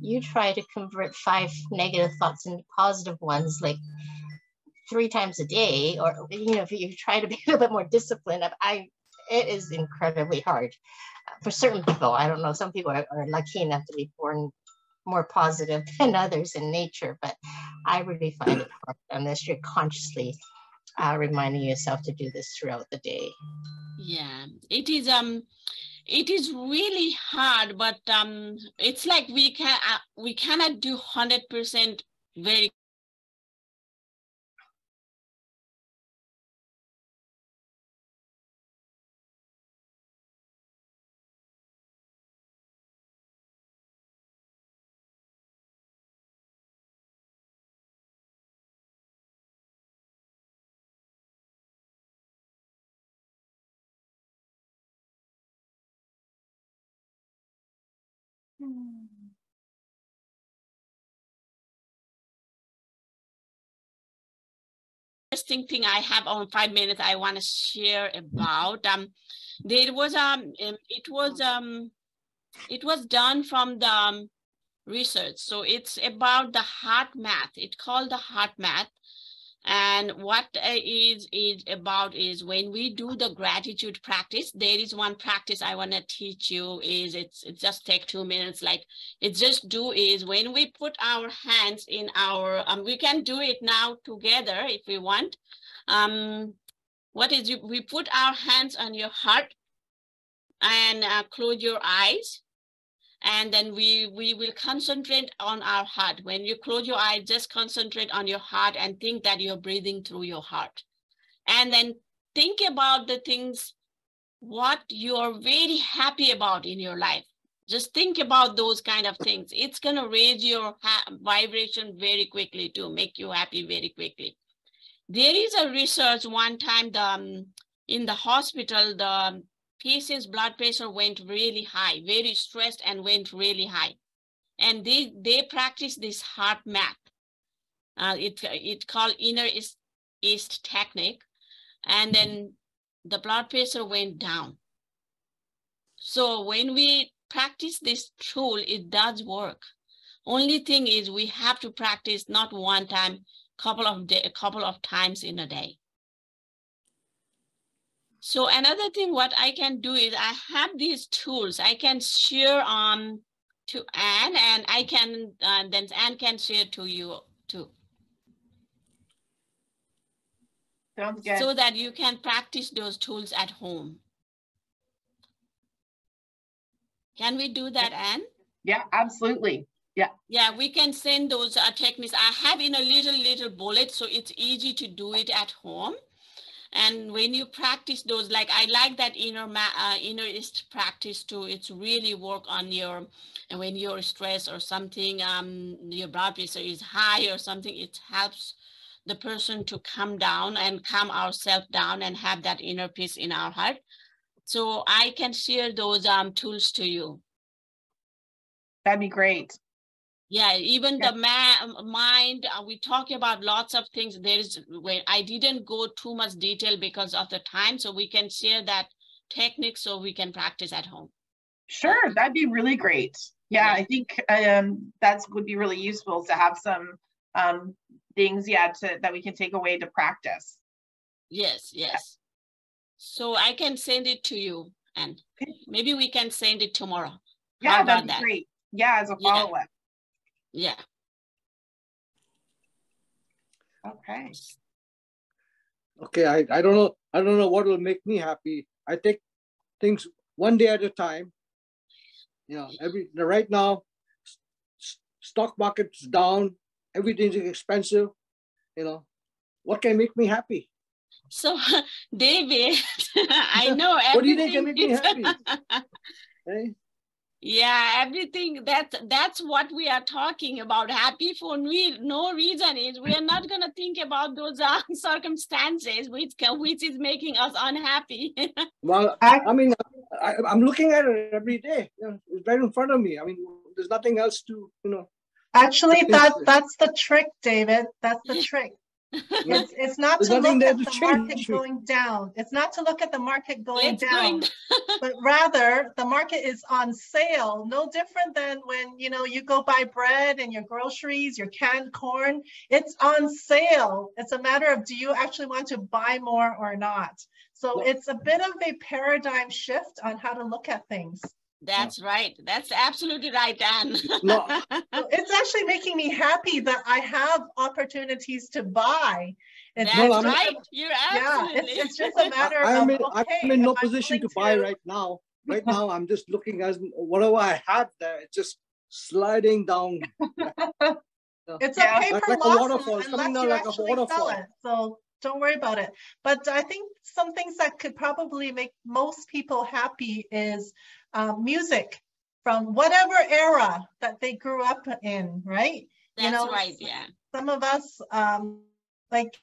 you try to convert five negative thoughts into positive ones, like three times a day, or, you know, if you try to be a little bit more disciplined, I, it is incredibly hard for certain people, I don't know, some people are, are lucky enough to be born more positive than others in nature, but I really find it hard unless you're consciously uh, reminding yourself to do this throughout the day. Yeah, it is. Um, it is really hard, but um, it's like we can uh, we cannot do hundred percent very Interesting thing I have on five minutes I want to share about. Um, there was um, it was um, it was done from the um, research. So it's about the heart math. It's called the HeartMath. And what is is about is when we do the gratitude practice, there is one practice I want to teach you is it's it just take two minutes. Like it just do is when we put our hands in our, um, we can do it now together if we want. Um, what is you, we put our hands on your heart and uh, close your eyes and then we we will concentrate on our heart. When you close your eyes just concentrate on your heart and think that you're breathing through your heart. And then think about the things what you're very happy about in your life. Just think about those kind of things. It's going to raise your vibration very quickly to make you happy very quickly. There is a research one time the um, in the hospital the patient's blood pressure went really high, very stressed and went really high. And they, they practice this HeartMath. Uh, it, it called Inner Ease, east technique. And then the blood pressure went down. So when we practice this tool, it does work. Only thing is we have to practice not one time, couple of day, a couple of times in a day. So another thing what I can do is I have these tools. I can share um to Anne and I can, uh, then Anne can share to you too. Sounds good. So that you can practice those tools at home. Can we do that, Anne? Yeah, absolutely. Yeah. Yeah, we can send those uh, techniques. I have in a little, little bullet, so it's easy to do it at home. And when you practice those, like I like that inner uh, Inner Ease practice too. It's really work on your, and when you're stressed or something, um, your blood pressure is high or something, it helps the person to come down and calm ourselves down and have that inner peace in our heart. So I can share those um, tools to you. That'd be great. Yeah, even yeah. the ma- mind, uh, we talk about lots of things. There is where I didn't go too much detail because of the time, so we can share that technique so we can practice at home. Sure, that'd be really great. Yeah, yeah. I think um, that would be really useful to have some um, things, yeah, to, that we can take away to practice. Yes, yes. Yeah. So I can send it to you, and maybe we can send it tomorrow. Yeah, that'd be that? great. Yeah, as a follow up. Yeah. Okay. Okay, I, I don't know. I don't know what will make me happy. I take things one day at a time. You know, every right now, stock market's down. Everything's expensive. You know, what can make me happy? So, David, I know. what do you think can make me happy? hey? Eh? Yeah, everything that's that's what we are talking about. Happy for me, no reason is we are not gonna think about those uh, circumstances which which is making us unhappy. well, I, I mean, I, am looking at it every day. It's right in front of me. I mean, there's nothing else to you know. Actually, that that's the trick, David. That's the trick. It's, it's not There's to look at the market going down. It's not to look at the market going it's down, going... but rather the market is on sale. No different than when you know you go buy bread and your groceries, your canned corn. It's on sale. It's a matter of do you actually want to buy more or not. So it's a bit of a paradigm shift on how to look at things. That's right. That's absolutely right, Dan. no. it's actually making me happy that I have opportunities to buy. It's That's no, right. You're absolutely. Yeah, it's, it's just a matter I, am in, okay, I'm in no position to, to buy right now. Right now, I'm just looking as whatever I have there, it's just sliding down. it's yeah. a paper like, like a waterfall. Something like a waterfall. It, so don't worry about it. But I think some things that could probably make most people happy is um, music from whatever era that they grew up in, right? That's you know, right, yeah. Some of us, um, like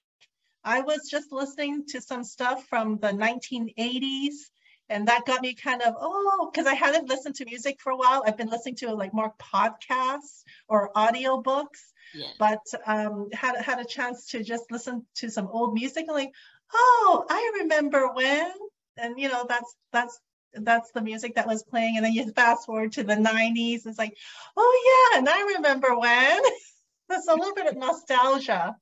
I was just listening to some stuff from the 1980s and that got me kind of oh because i hadn't listened to music for a while i've been listening to like more podcasts or audiobooks yeah. but um had had a chance to just listen to some old music and like oh i remember when and you know that's that's that's the music that was playing. And then you fast forward to the 90s. It's like, oh yeah, and I remember when. That's a little bit of nostalgia.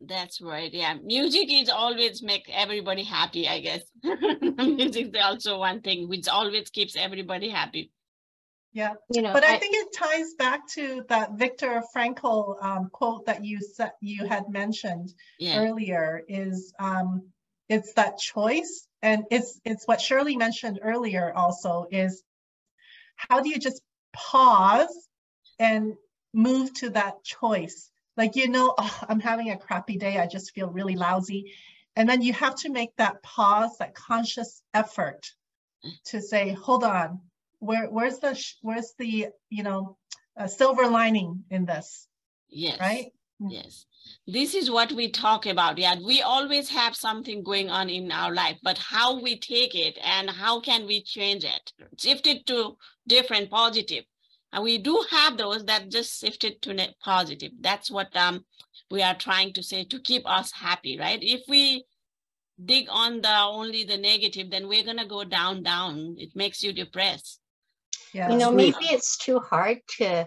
That's right. Yeah. Music is always make everybody happy, I guess. Music is also one thing which always keeps everybody happy. Yeah, you know, but I, I, think it ties back to that Viktor Frankl um, quote that you said you had mentioned yeah. earlier. Is um, it's that choice, and it's it's what Shirley mentioned earlier. Also, is how do you just pause and move to that choice? Like you know, oh, I'm having a crappy day. I just feel really lousy, and then you have to make that pause, that conscious effort to say, hold on where where's the where's the you know silver lining in this yes right. Yes. This is what we talk about yeah. We always have something going on in our life but how we take it and how can we change it? Shift it to different positive. positive and we do have those that just shifted to net positive. That's what um we are trying to say to keep us happy right? If we dig on the only the negative then we're going to go down down. It makes you depressed. Yeah. You know, maybe it's too hard to,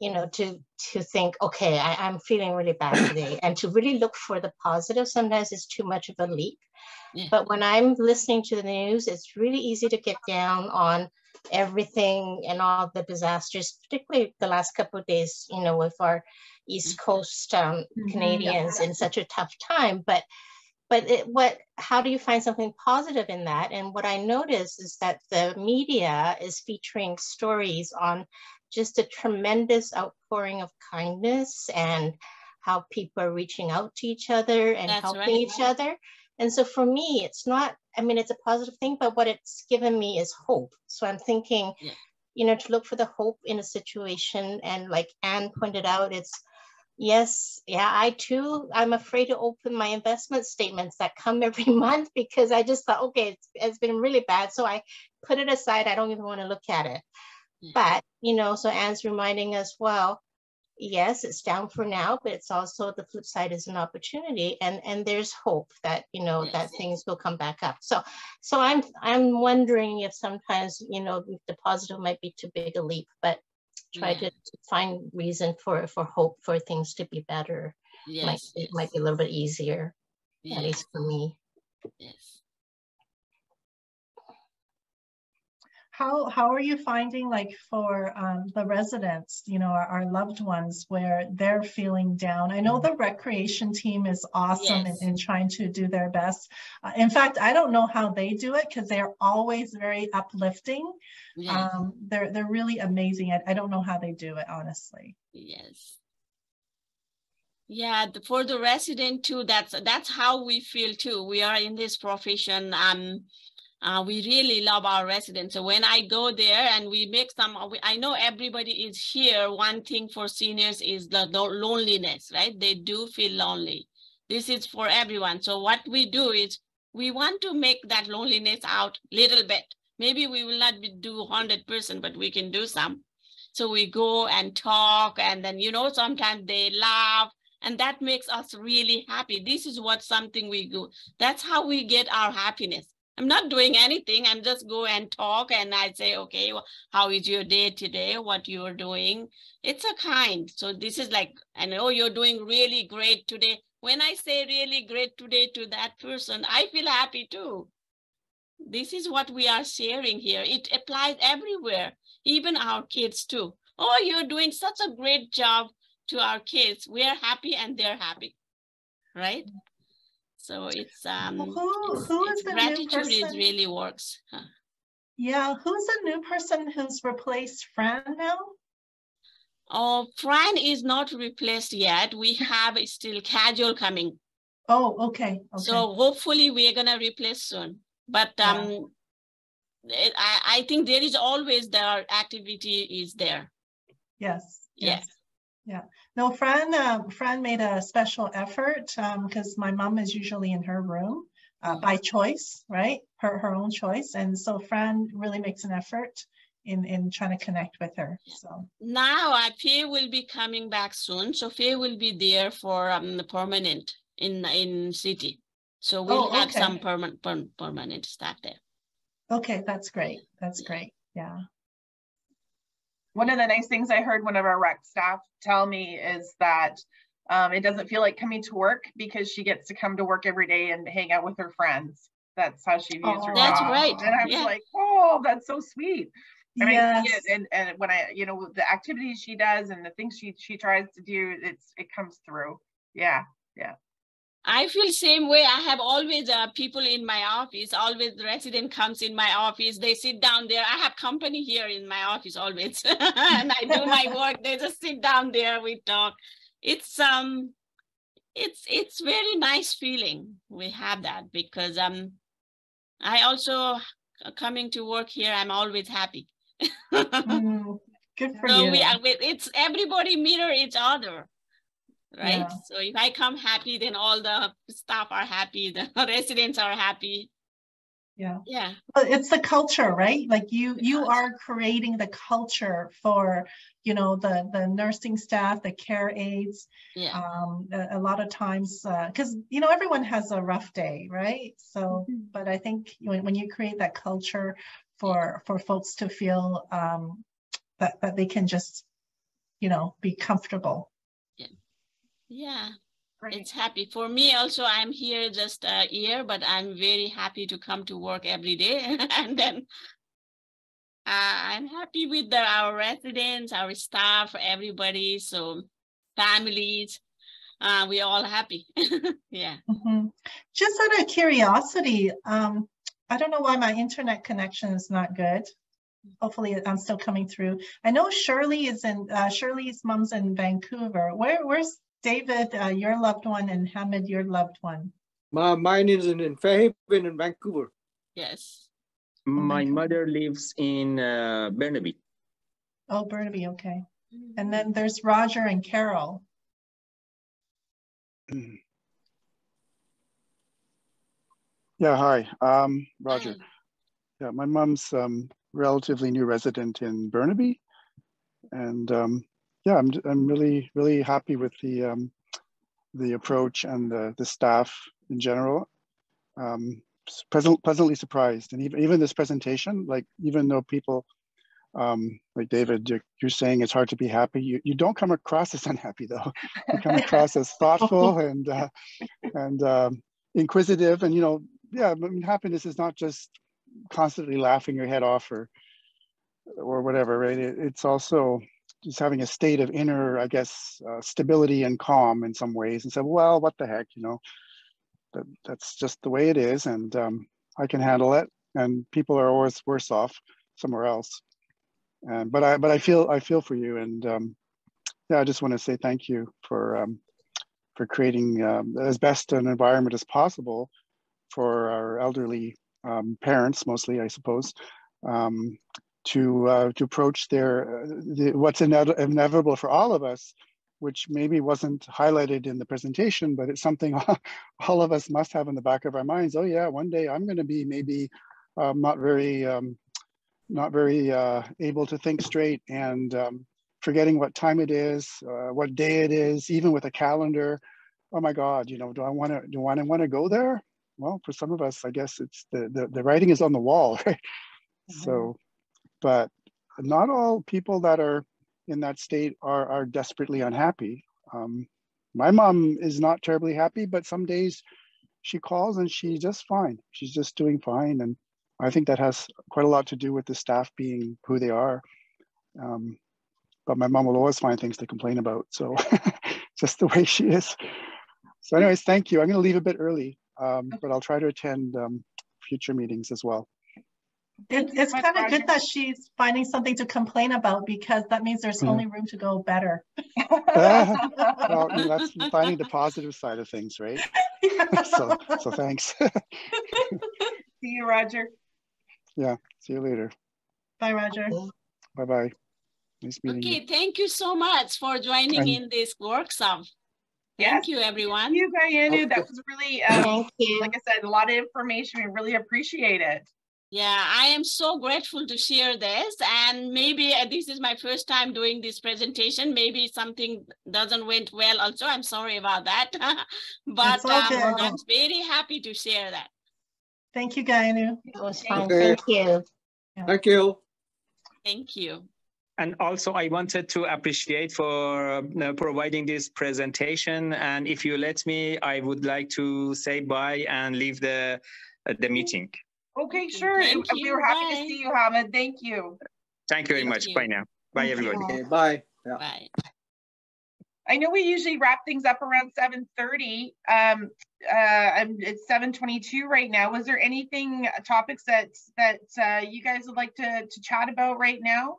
you know, to to think, okay, I, I'm feeling really bad today, and to really look for the positive. Sometimes it's too much of a leap. Yeah. But when I'm listening to the news, it's really easy to get down on everything and all the disasters, particularly the last couple of days, you know, with our East mm-hmm. Coast um, mm-hmm. Canadians in such a tough time. But but it, what how do you find something positive in that and what i notice is that the media is featuring stories on just a tremendous outpouring of kindness and how people are reaching out to each other and That's helping right. each other and so for me it's not i mean it's a positive thing but what it's given me is hope so i'm thinking yeah. you know to look for the hope in a situation and like anne pointed out it's Yes, yeah, I too, I'm afraid to open my investment statements that come every month because I just thought, okay, it's, it's been really bad. So I put it aside. I don't even want to look at it. But, you know, so Anne's reminding us, well, yes, it's down for now, but it's also the flip side is an opportunity and and there's hope that, you know, yes. that things will come back up. So so I'm I'm wondering if sometimes, you know, the positive might be too big a leap, but try yeah. to, to, find reason for for hope for things to be better yes, might, yes. it might be a little bit easier yes. at least for me yes how how are you finding like for um, the residents you know our, our, loved ones where they're feeling down? I know the recreation team is awesome yes. in, in, trying to do their best. Uh, in fact i don't know how they do it because they're always very uplifting. Yes. um, they're they're really amazing. I, I don't know how they do it honestly. Yes. Yeah for the resident too that's that's how we feel too. We are in this profession um uh, we really love our residents. So when I go there and we make some, I know everybody is here. One thing for seniors is the loneliness, right? They do feel lonely. This is for everyone. So what we do is we want to make that loneliness out little bit. Maybe we will not be, do 100%, but we can do some. So we go and talk and then, you know, sometimes they laugh and that makes us really happy. This is what something we do. That's how we get our happiness I'm not doing anything. I'm just go and talk and I say, okay, well, how is your day today? What you're doing? It's a kind. So this is like, I know oh, you're doing really great today. When I say really great today to that person, I feel happy too. This is what we are sharing here. It applies everywhere, even our kids too. Oh, you're doing such a great job to our kids. We're happy and they're happy, right? So it's um who, who it's, is the gratitude new person? is really works. Huh. Yeah, who's the new person who's replaced Fran now? Oh, Fran is not replaced yet. We have still casual coming. Oh, okay. okay. So hopefully we're gonna replace soon. But um, yeah. I, I think there is always the activity is there. Yes. Yes. Yeah. No, Fran, uh, Fran made a special effort because um, my mom is usually in her room uh, by choice, right? Her, her own choice. And so Fran really makes an effort in, in trying to connect with her. So now uh, will be coming back soon. So Faye will be there for um, the permanent in in city. So we'll oh, have some permanent per permanent staff there. Okay, that's great. That's great. Yeah. One of the nice things I heard one of our rec staff tell me is that um, it doesn't feel like coming to work because she gets to come to work every day and hang out with her friends. That's how she views oh, her That's job. right. And I was yeah. like, oh, that's so sweet. And yes. I see it, and, and when I, you know, the activities she does and the things she she tries to do, it's it comes through. Yeah, yeah. I feel same way. I have always uh, people in my office. Always resident comes in my office. They sit down there. I have company here in my office always, and I do my work. They just sit down there. We talk. It's um, it's it's very nice feeling. We have that because um, I also coming to work here. I'm always happy. mm, good for so you. we. It's everybody mirror each other right? Yeah. So if I come happy, then all the staff are happy, the residents are happy. Yeah. Yeah. But it's the culture, right? Like you you are creating the culture for, you know, the the nursing staff, the care aides. Yeah. Um a, a lot of times uh cuz you know everyone has a rough day, right? So mm-hmm. but I think when, when you create that culture for for folks to feel um that that they can just you know be comfortable yeah, Great. it's happy for me. Also, I'm here just a year, but I'm very happy to come to work every day. and then uh, I'm happy with the, our residents, our staff, everybody. So families, uh, we're all happy. yeah. Mm-hmm. Just out of curiosity, um, I don't know why my internet connection is not good. Hopefully, I'm still coming through. I know Shirley is in. Uh, Shirley's mom's in Vancouver. Where, where's David, uh, your loved one, and Hamid, your loved one? My, mine is in, in Fair Haven in Vancouver. Yes. My mother lives in uh, Burnaby. Oh, Burnaby, okay. And then there's Roger and Carol. Yeah, hi, um, Roger. Hi. Yeah, my mom's um, relatively new resident in Burnaby. And um, yeah, I'm I'm really really happy with the um, the approach and the the staff in general. Um, present, pleasantly surprised, and even even this presentation, like even though people um, like David, you're, you're, saying it's hard to be happy. You, you don't come across as unhappy though. You come across as thoughtful and uh, and um, inquisitive, and you know, yeah. I mean, happiness is not just constantly laughing your head off or or whatever, right? It, it's also just having a state of inner, I guess, uh, stability and calm in some ways, and said, well, what the heck, you know, that that's just the way it is, and um, I can handle it. And people are always worse off somewhere else. And but I but I feel I feel for you, and um, yeah, I just want to say thank you for um, for creating um, as best an environment as possible for our elderly um, parents, mostly, I suppose, um, to uh, to approach their uh, the, what's ine- inevitable for all of us, which maybe wasn't highlighted in the presentation, but it's something all of us must have in the back of our minds. Oh yeah, one day I'm going to be maybe um, not very um, not very uh, able to think straight and um, forgetting what time it is, uh, what day it is, even with a calendar. Oh my God, you know, do I want to do I want to go there? Well, for some of us, I guess it's the the, the writing is on the wall, right? Mm-hmm. So but not all people that are in that state are, are desperately unhappy. Um, my mom is not terribly happy, but some days she calls and she's just fine. She's just doing fine. And I think that has quite a lot to do with the staff being who they are. Um, but my mom will always find things to complain about. So just the way she is. So anyways, thank you. I'm gonna leave a bit early, um, but I'll try to attend um, future meetings as well. It, it's kind of good that she's finding something to complain about because that means there's mm. only room to go better. uh, well, that's finding the positive side of things, right? Yeah. so, so thanks. see you, Roger. Yeah, see you later. Bye, Roger. Bye bye. Nice meeting okay, you. thank you so much for joining and, in this workshop. Thank yes. you, everyone. Thank you, Gyanu. That was really, um, like I said, a lot of information. We really appreciate it. Yeah, I am so grateful to share this. And maybe uh, this is my first time doing this presentation. Maybe something doesn't went well also. I'm sorry about that. but um, I'm very happy to share that. Thank you, Gyanu. It was fun. Okay. Thank you. Thank you. Thank you. And also, I wanted to appreciate for uh, providing this presentation. And if you let me, I would like to say bye and leave the uh, the meeting. Okay, sure. Thank we were happy bye. to see you, Hamid. Thank you. Thank you very Thank much. You. Bye now. Bye, everybody. Okay, bye. Yeah. Bye. I know we usually wrap things up around 7.30. Um, uh, it's 7.22 right now. Was there anything, uh, topics that, that uh, you guys would like to, to chat about right now?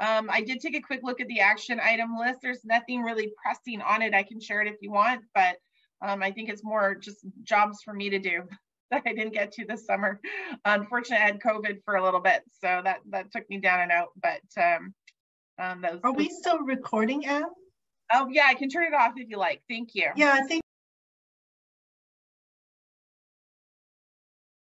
Um, I did take a quick look at the action item list. There's nothing really pressing on it. I can share it if you want, but um, I think it's more just jobs for me to do that I didn't get to this summer. Unfortunately, I had COVID for a little bit, so that that took me down and out. But um, um, those, Are we still recording, Anne? Oh yeah, I can turn it off if you like. Thank you. Yeah, I think